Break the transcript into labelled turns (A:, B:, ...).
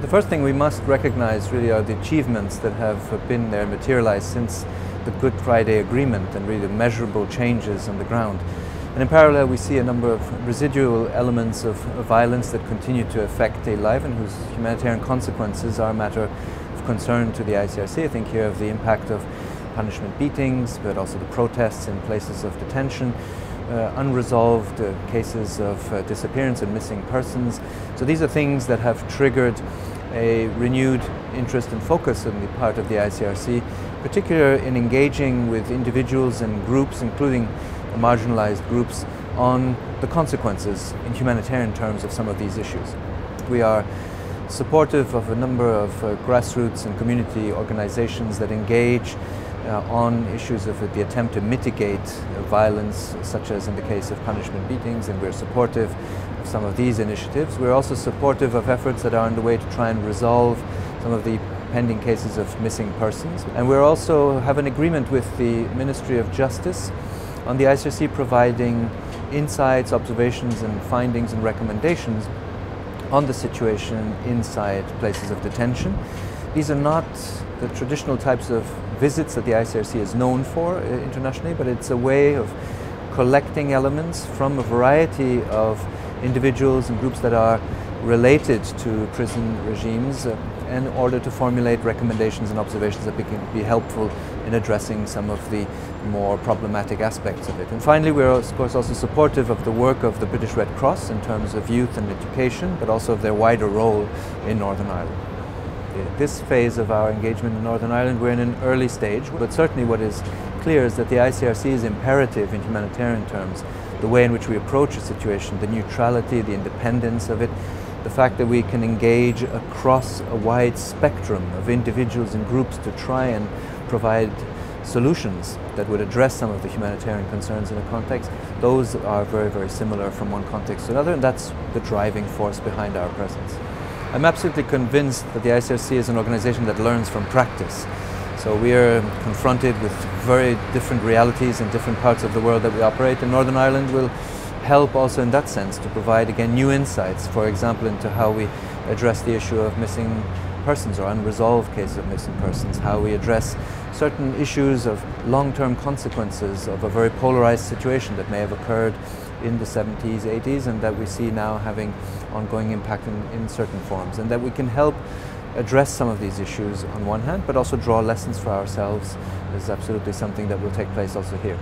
A: The first thing we must recognize really are the achievements that have been there materialized since the Good Friday Agreement and really the measurable changes on the ground. And in parallel, we see a number of residual elements of, of violence that continue to affect daily life and whose humanitarian consequences are a matter of concern to the ICRC. I think here of the impact of punishment beatings, but also the protests in places of detention, uh, unresolved uh, cases of uh, disappearance and missing persons. So these are things that have triggered a renewed interest and focus on the part of the ICRC, particularly in engaging with individuals and groups, including marginalized groups, on the consequences in humanitarian terms of some of these issues. We are supportive of a number of uh, grassroots and community organizations that engage uh, on issues of the attempt to mitigate violence, such as in the case of punishment beatings, and we're supportive of some of these initiatives. We're also supportive of efforts that are underway to try and resolve some of the pending cases of missing persons. And we also have an agreement with the Ministry of Justice on the ICRC providing insights, observations and findings and recommendations on the situation inside places of detention. These are not the traditional types of visits that the ICRC is known for uh, internationally, but it's a way of collecting elements from a variety of individuals and groups that are related to prison regimes uh, in order to formulate recommendations and observations that can be helpful in addressing some of the more problematic aspects of it. And finally, we're of course also supportive of the work of the British Red Cross in terms of youth and education, but also of their wider role in Northern Ireland. Uh, this phase of our engagement in Northern Ireland, we're in an early stage, but certainly what is clear is that the ICRC is imperative in humanitarian terms. The way in which we approach a situation, the neutrality, the independence of it, the fact that we can engage across a wide spectrum of individuals and groups to try and provide solutions that would address some of the humanitarian concerns in a context, those are very, very similar from one context to another, and that's the driving force behind our presence. I'm absolutely convinced that the ICRC is an organization that learns from practice. So we are confronted with very different realities in different parts of the world that we operate, and Northern Ireland will help also in that sense to provide again new insights, for example, into how we address the issue of missing persons or unresolved cases of missing persons, how we address certain issues of long-term consequences of a very polarized situation that may have occurred in the 70s, 80s, and that we see now having ongoing impact in, in certain forms, and that we can help address some of these issues on one hand, but also draw lessons for ourselves is absolutely something that will take place also here.